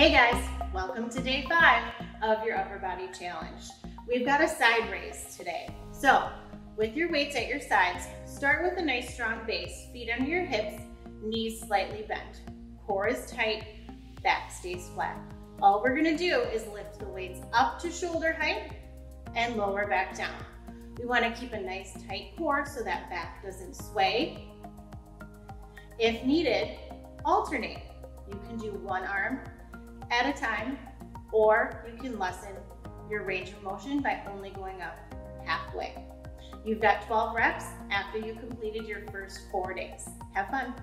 Hey guys, welcome to day five of your upper body challenge. We've got a side raise today. So with your weights at your sides, start with a nice strong base, feet under your hips, knees slightly bent. Core is tight, back stays flat. All we're gonna do is lift the weights up to shoulder height and lower back down. We wanna keep a nice tight core so that back doesn't sway. If needed, alternate. You can do one arm at a time, or you can lessen your range of motion by only going up halfway. You've got 12 reps after you completed your first four days. Have fun.